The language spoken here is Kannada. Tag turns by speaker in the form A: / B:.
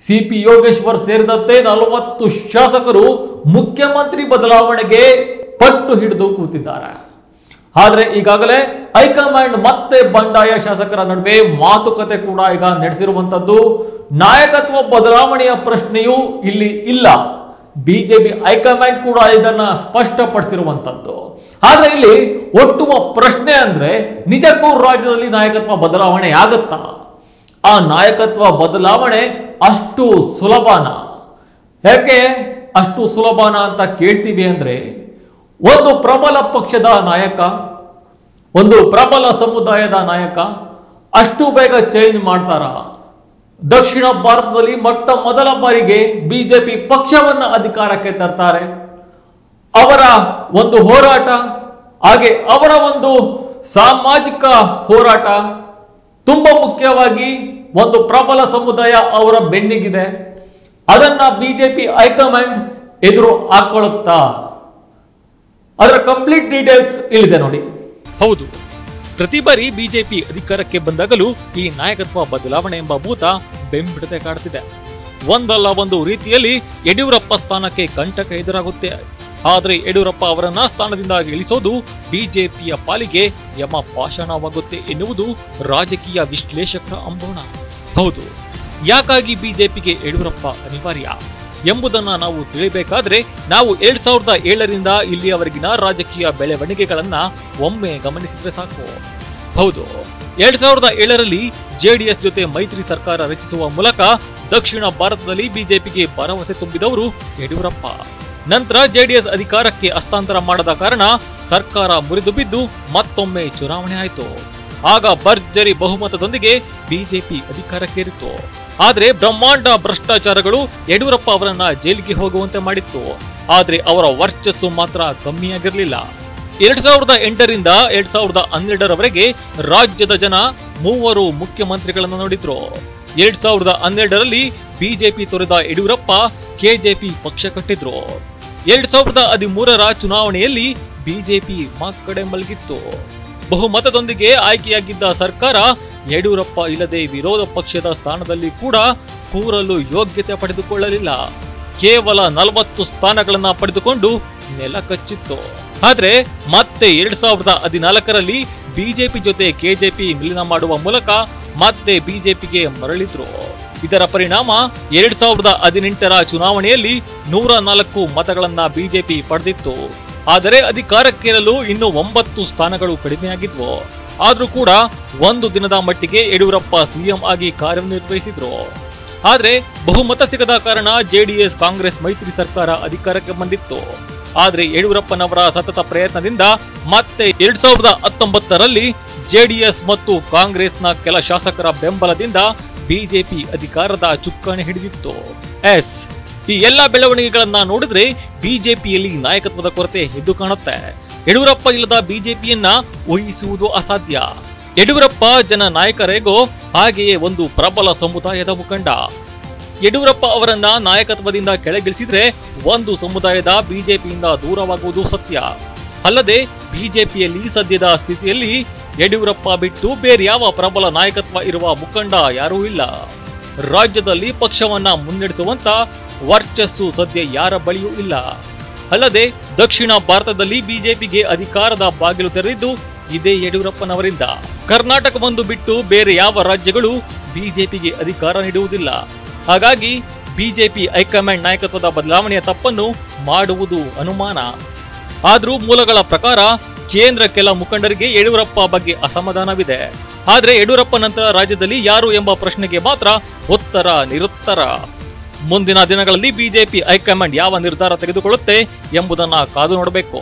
A: ಸಿಪಿ ಯೋಗೇಶ್ವರ್ ಸೇರಿದಂತೆ ನಲವತ್ತು ಶಾಸಕರು ಮುಖ್ಯಮಂತ್ರಿ ಬದಲಾವಣೆಗೆ ಪಟ್ಟು ಹಿಡಿದು ಕೂತಿದ್ದಾರೆ. ಆದರೆ ಈಗಾಗಲೇ ಹೈಕಮಾಂಡ್ ಮತ್ತೆ ಬಂಡಾಯ ಶಾಸಕರ ನಡುವೆ ಮಾತುಕತೆ ಕೂಡ ಈಗ ನಡೆಸಿರುವಂತದ್ದು. ನಾಯಕತ್ವ ಬದಲಾವಣೆಯ ಪ್ರಶ್ನೆಯೂ ಇಲ್ಲಿ ಇಲ್ಲ. ಬಿಜೆಪಿ ಹೈಕಮಾಂಡ್ ಕೂಡ ಇದನ್ನ ಸ್ಪಷ್ಟಪಡಿಸಿರುವಂತದ್ದು. ಆದ್ರೆ ಇಲ್ಲಿ ಒಟ್ಟುವ ಪ್ರಶ್ನೆ ಅಂದ್ರೆ ನಿಜಕ್ಕೂ ರಾಜ್ಯದಲ್ಲಿ ನಾಯಕತ್ವ ಬದಲಾವಣೆ ಆಗುತ್ತಾ? ಆ ನಾಯಕತ್ವ ಬದಲಾವಣೆ ಅಷ್ಟು ಸುಲಭನ. ಯಾಕೆ ಅಷ್ಟು ಸುಲಭನ ಅಂತ ಕೇಳ್ತೀವಿ ಅಂದರೆ ಒಂದು ಪ್ರಬಲ ಪಕ್ಷದ ನಾಯಕ, ಒಂದು ಪ್ರಬಲ ಸಮುದಾಯದ ನಾಯಕ ಅಷ್ಟು ಬೇಗ ಚೇಂಜ್ ಮಾಡ್ತಾರ. ದಕ್ಷಿಣ ಭಾರತದಲ್ಲಿ ಮೊಟ್ಟ ಮೊದಲ ಬಾರಿಗೆ ಬಿಜೆಪಿ ಪಕ್ಷವನ್ನ ಅಧಿಕಾರಕ್ಕೆ ತರ್ತಾರೆ. ಅವರ ಒಂದು ಹೋರಾಟ, ಹಾಗೆ ಅವರ ಒಂದು ಸಾಮಾಜಿಕ ಹೋರಾಟ ತುಂಬಾ ಮುಖ್ಯವಾಗಿ ಒಂದು ಪ್ರಬಲ ಸಮುದಾಯ ಅವರ ಬೆನ್ನಿಗಿದೆ. ಅದನ್ನ ಬಿಜೆಪಿ ಹೈಕಮಾಂಡ್ ಎದುರು ಹಾಕೊಳ್ಳುತ್ತಾ? ಅದರ ಕಂಪ್ಲೀಟ್ ಡೀಟೇಲ್ಸ್ ಇಳಿದೆ ನೋಡಿ.
B: ಹೌದು, ಪ್ರತಿ ಬಾರಿ ಬಿಜೆಪಿ ಅಧಿಕಾರಕ್ಕೆ ಬಂದಾಗಲೂ ಈ ನಾಯಕತ್ವ ಬದಲಾವಣೆ ಎಂಬ ಭೂತ ಬೆಂಬಿಡದೆ ಕಾಡ್ತಿದೆ ಒಂದಲ್ಲ ಒಂದು ರೀತಿಯಲ್ಲಿ ಯಡಿಯೂರಪ್ಪ ಸ್ಥಾನಕ್ಕೆ ಕಂಟಕ ಎದುರಾಗುತ್ತೆ. ಆದರೆ ಯಡಿಯೂರಪ್ಪ ಅವರನ್ನ ಸ್ಥಾನದಿಂದ ಇಳಿಸೋದು ಬಿಜೆಪಿಯ ಪಾಲಿಗೆ ಯಮ ಪಾಷಾಣವಾಗುತ್ತೆ ಎನ್ನುವುದು ರಾಜಕೀಯ ವಿಶ್ಲೇಷಕರ ಅಂಬೋಣ. ಹೌದು. ಯಾಕಾಗಿ ಬಿಜೆಪಿಗೆ ಯಡಿಯೂರಪ್ಪ ಅನಿವಾರ್ಯ ಎಂಬುದನ್ನ ನಾವು ತಿಳಿಬೇಕಾದ್ರೆ ನಾವು ಎರಡ್ ಸಾವಿರದ ಏಳರಿಂದ ಇಲ್ಲಿಯವರೆಗಿನ ರಾಜಕೀಯ ಬೆಳವಣಿಗೆಗಳನ್ನ ಒಮ್ಮೆ ಗಮನಿಸಿದ್ರೆ ಸಾಕು. ಹೌದು. ಎರಡ್ ಸಾವಿರದ ಏಳರಲ್ಲಿ ಜೆಡಿಎಸ್ ಜೊತೆ ಮೈತ್ರಿ ಸರ್ಕಾರ ರಚಿಸುವ ಮೂಲಕ ದಕ್ಷಿಣ ಭಾರತದಲ್ಲಿ ಬಿಜೆಪಿಗೆ ಭರವಸೆ ತುಂಬಿದವರು ಯಡಿಯೂರಪ್ಪ. ನಂತರ ಜೆಡಿಎಸ್ ಅಧಿಕಾರಕ್ಕೆ ಹಸ್ತಾಂತರ ಮಾಡದ ಕಾರಣ ಸರ್ಕಾರ ಮುರಿದು ಬಿದ್ದು ಮತ್ತೊಮ್ಮೆ ಚುನಾವಣೆ ಆಯಿತು. ಆಗ ಭರ್ಜರಿ ಬಹುಮತದೊಂದಿಗೆ ಬಿಜೆಪಿ ಅಧಿಕಾರಕ್ಕೇರಿತು. ಆದರೆ ಬ್ರಹ್ಮಾಂಡ ಭ್ರಷ್ಟಾಚಾರಗಳು ಯಡಿಯೂರಪ್ಪ ಅವರನ್ನ ಜೈಲಿಗೆ ಹೋಗುವಂತೆ ಮಾಡಿತ್ತು. ಆದರೆ ಅವರ ವರ್ಚಸ್ಸು ಮಾತ್ರ ಕಮ್ಮಿಯಾಗಿರಲಿಲ್ಲ. ಎರಡ್ ಸಾವಿರದ ಎಂಟರಿಂದ ಎರಡ್ ಸಾವಿರದ ಹನ್ನೆರಡರವರೆಗೆ ರಾಜ್ಯದ ಜನ ಮೂವರು ಮುಖ್ಯಮಂತ್ರಿಗಳನ್ನು ನೋಡಿದ್ರು. ಎರಡ್ ಸಾವಿರದ ಹನ್ನೆರಡರಲ್ಲಿ ಬಿಜೆಪಿ ತೊರೆದ ಯಡಿಯೂರಪ್ಪ ಕೆಜೆಪಿ ಪಕ್ಷ ಕಟ್ಟಿದ್ರು. ಎರಡ್ ಸಾವಿರದ ಹದಿಮೂರರ ಚುನಾವಣೆಯಲ್ಲಿ ಬಿಜೆಪಿ ಮಾಕಡೆ ಮಲಗಿತ್ತು. ಬಹುಮತದೊಂದಿಗೆ ಆಯ್ಕೆಯಾಗಿದ್ದ ಸರ್ಕಾರ ಯಡಿಯೂರಪ್ಪ ಇಲ್ಲದೆ ವಿರೋಧ ಪಕ್ಷದ ಸ್ಥಾನದಲ್ಲಿ ಕೂಡ ಕೂರಲು ಯೋಗ್ಯತೆ ಪಡೆದುಕೊಳ್ಳಲಿಲ್ಲ. ಕೇವಲ ನಲವತ್ತು ಸ್ಥಾನಗಳನ್ನು ಪಡೆದುಕೊಂಡು ನೆಲ ಕಚ್ಚಿತ್ತು. ಆದ್ರೆ ಮತ್ತೆ ಎರಡ್ ಸಾವಿರದ ಹದಿನಾಲ್ಕರಲ್ಲಿ ಬಿಜೆಪಿ ಜೊತೆ ಕೆಜೆಪಿ ವಿಲೀನ ಮಾಡುವ ಮೂಲಕ ಮತ್ತೆ ಬಿಜೆಪಿಗೆ ಮರಳಿದ್ರು. ಇದರ ಪರಿಣಾಮ ಎರಡ್ ಸಾವಿರದ ಹದಿನೆಂಟರ ಚುನಾವಣೆಯಲ್ಲಿ ನೂರ ನಾಲ್ಕು ಮತಗಳನ್ನ ಬಿಜೆಪಿ ಪಡೆದಿತ್ತು. ಆದರೆ ಅಧಿಕಾರಕ್ಕೇರಲು ಇನ್ನು ಒಂಬತ್ತು ಸ್ಥಾನಗಳು ಕಡಿಮೆಯಾಗಿದ್ವು. ಆದರೂ ಕೂಡ ಒಂದು ದಿನದ ಮಟ್ಟಿಗೆ ಯಡಿಯೂರಪ್ಪ ಸಿಎಂ ಆಗಿ ಕಾರ್ಯನಿರ್ವಹಿಸಿದ್ರು. ಆದರೆ ಬಹುಮತ ಸಿಗದ ಕಾರಣ ಜೆಡಿಎಸ್, ಕಾಂಗ್ರೆಸ್ ಮೈತ್ರಿ ಸರ್ಕಾರ ಅಧಿಕಾರಕ್ಕೆ ಬಂದಿತ್ತು. ಆದರೆ ಯಡಿಯೂರಪ್ಪನವರ ಸತತ ಪ್ರಯತ್ನದಿಂದ ಮತ್ತೆ ಎರಡ್ ಸಾವಿರದ ಹತ್ತೊಂಬತ್ತರಲ್ಲಿ ಜೆಡಿಎಸ್ ಮತ್ತು ಕಾಂಗ್ರೆಸ್ನ ಕೆಲ ಶಾಸಕರ ಬೆಂಬಲದಿಂದ ಬಿಜೆಪಿ ಅಧಿಕಾರದ ಚುಕ್ಕಾಣಿ ಹಿಡಿದಿತ್ತು. ಎಸ್. ಈ ಎಲ್ಲ ಬೆಳವಣಿಗೆಗಳನ್ನ ನೋಡಿದ್ರೆ ಬಿಜೆಪಿಯಲ್ಲಿ ನಾಯಕತ್ವದ ಕೊರತೆ ಎದ್ದು ಕಾಣುತ್ತೆ. ಯಡಿಯೂರಪ್ಪ ಇಲ್ಲದ ಬಿಜೆಪಿಯನ್ನ ಊಹಿಸುವುದು ಅಸಾಧ್ಯ. ಯಡಿಯೂರಪ್ಪ ಜನ ನಾಯಕರೇಗೋ ಹಾಗೆಯೇ ಒಂದು ಪ್ರಬಲ ಸಮುದಾಯದ ಮುಖಂಡ. ಯಡಿಯೂರಪ್ಪ ಅವರನ್ನ ನಾಯಕತ್ವದಿಂದ ಕೆಳಗಿಳಿಸಿದ್ರೆ ಒಂದು ಸಮುದಾಯದ ಬಿಜೆಪಿಯಿಂದ ದೂರವಾಗುವುದು ಸತ್ಯ. ಅಲ್ಲದೆ ಬಿಜೆಪಿಯಲ್ಲಿ ಸದ್ಯದ ಸ್ಥಿತಿಯಲ್ಲಿ ಯಡಿಯೂರಪ್ಪ ಬಿಟ್ಟು ಬೇರೆ ಯಾವ ಪ್ರಬಲ ನಾಯಕತ್ವ ಇರುವ ಮುಖಂಡ ಯಾರೂ ಇಲ್ಲ. ರಾಜ್ಯದಲ್ಲಿ ಪಕ್ಷವನ್ನ ಮುನ್ನಡೆಸುವಂತ ವರ್ಚಸ್ಸು ಸದ್ಯ ಯಾರ ಬಳಿಯೂ ಇಲ್ಲ. ಅಲ್ಲದೆ, ದಕ್ಷಿಣ ಭಾರತದಲ್ಲಿ ಬಿಜೆಪಿಗೆ ಅಧಿಕಾರದ ಬಾಗಿಲು ತೆರೆದಿದ್ದು ಇದೇ ಯಡಿಯೂರಪ್ಪನವರಿಂದ. ಕರ್ನಾಟಕವೊಂದು ಬಿಟ್ಟು ಬೇರೆ ಯಾವ ರಾಜ್ಯಗಳು ಬಿಜೆಪಿಗೆ ಅಧಿಕಾರ ನೀಡುವುದಿಲ್ಲ. ಹಾಗಾಗಿ, ಬಿಜೆಪಿ ಹೈಕಮಾಂಡ್ ನಾಯಕತ್ವದ ಬದಲಾವಣೆಯ ತಪ್ಪನ್ನು ಮಾಡುವುದು ಅನುಮಾನ. ಆದರೂ ಮೂಲಗಳ ಪ್ರಕಾರ, ಕೇಂದ್ರ ಕೆಲ ಮುಖಂಡರಿಗೆ ಯಡಿಯೂರಪ್ಪ ಬಗ್ಗೆ ಅಸಮಾಧಾನವಿದೆ. ಆದರೆ ಯಡಿಯೂರಪ್ಪ ನಂತರ ರಾಜ್ಯದಲ್ಲಿ ಯಾರು ಎಂಬ ಪ್ರಶ್ನೆಗೆ ಮಾತ್ರ ಉತ್ತರ ನಿರುತ್ತರ. ಮುಂದಿನ ದಿನಗಳಲ್ಲಿ ಬಿಜೆಪಿ ಹೈಕಮಾಂಡ್ ಯಾವ ನಿರ್ಧಾರ ತೆಗೆದುಕೊಳ್ಳುತ್ತೆ ಎಂಬುದನ್ನ ಕಾದು ನೋಡಬೇಕು.